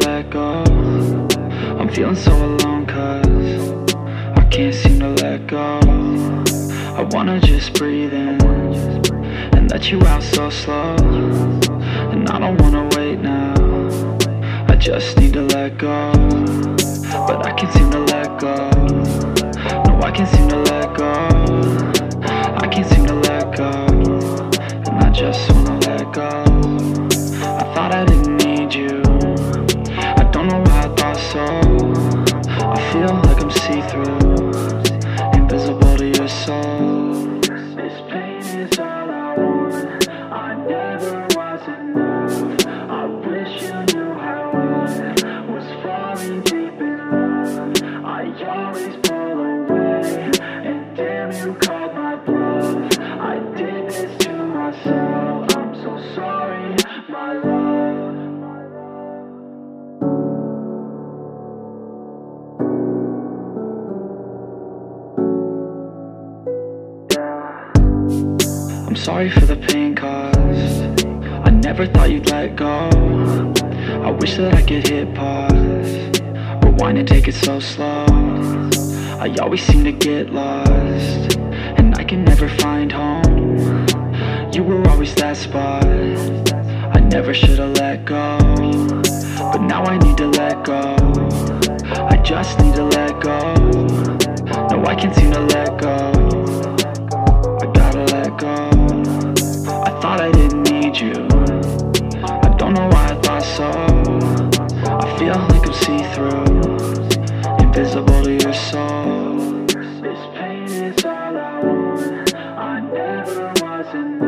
let go. I'm feeling so alone cause I can't seem to let go. I wanna just breathe in And let you out so slow. And I don't wanna wait now. I just need to let go. But I can't seem to let go. No, I can't seem to let go. I can't seem to let go. And I just wanna let go. Feel like I'm see through, invisible to your soul. This pain is all I want. I never was enough. I wish you knew how I was falling deep in love. I always pull away, and damn, you sorry for the pain caused. I never thought you'd let go. I wish that I could hit pause. Rewind and take it so slow. I always seem to get lost. And I can never find home. You were always that spot. I never should've let go. But now I need to let go. I just need to let go. No, I can't seem to let go. need you. I don't know why I thought so. I feel like I'm see through, invisible to your soul. This pain is all I want. I never was enough.